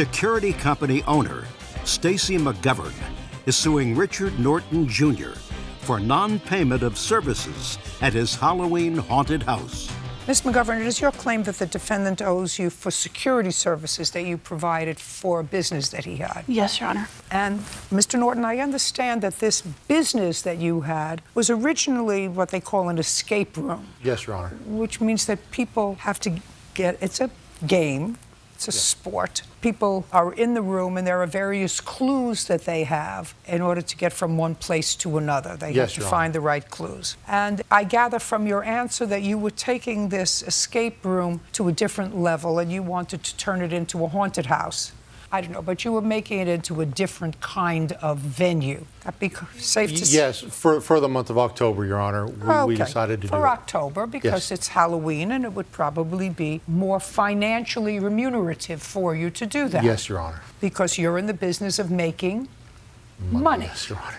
Security company owner Stacey McGovern is suing Richard Norton Jr. for non payment of services at his Halloween haunted house. Ms. McGovern, it is your claim that the defendant owes you for security services that you provided for a business that he had. Yes, Your Honor. And Mr. Norton, I understand that this business that you had was originally what they call an escape room. Yes, Your Honor. Which means that people have to get it's a game it's a sport. People are in the room, and there are various clues that they have in order to get from one place to another. They yes, have to find the right clues. And I gather from your answer that you were taking this escape room to a different level, and you wanted to turn it into a haunted house. I don't know, but you were making it into a different kind of venue. That be safe to say? Yes, for, for the month of October, Your Honor, we, okay. we decided to for do For October, because yes. it's Halloween and it would probably be more financially remunerative for you to do that. Yes, Your Honor. Because you're in the business of making money. money. Yes, Your Honor.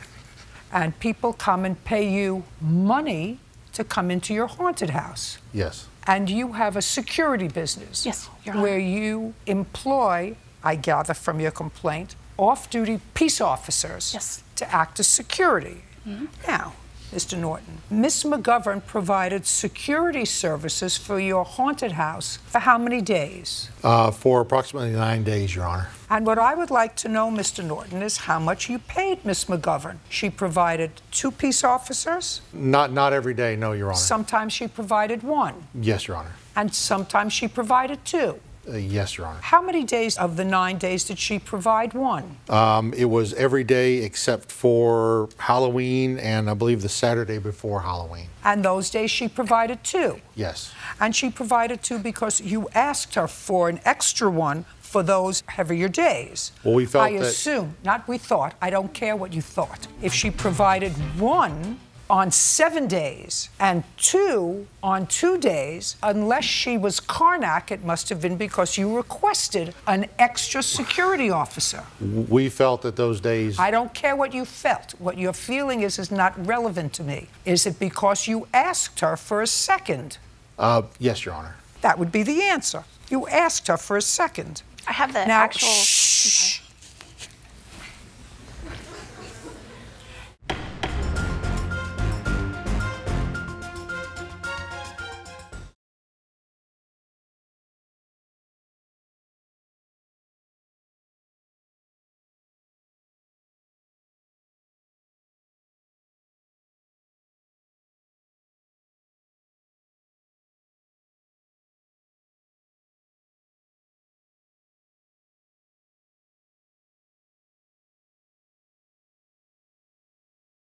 And people come and pay you money to come into your haunted house. Yes. And you have a security business. Yes, Your Honor. Where you employ I gather from your complaint, off duty peace officers yes. to act as security. Mm-hmm. Now, Mr. Norton, Miss McGovern provided security services for your haunted house for how many days? Uh, for approximately nine days, Your Honor. And what I would like to know, Mr. Norton, is how much you paid Miss McGovern. She provided two peace officers? Not, not every day, no, Your Honor. Sometimes she provided one. Yes, Your Honor. And sometimes she provided two. Uh, yes, Your Honor. How many days of the nine days did she provide one? Um, it was every day except for Halloween and I believe the Saturday before Halloween. And those days she provided two? Yes. And she provided two because you asked her for an extra one for those heavier days. Well, we felt I assume, not we thought, I don't care what you thought. If she provided one on seven days and two on two days, unless she was Carnac, it must have been because you requested an extra security officer. We felt that those days. I don't care what you felt. What you're feeling is is not relevant to me. Is it because you asked her for a second? Uh, yes, Your Honor. That would be the answer. You asked her for a second. I have the now, actual.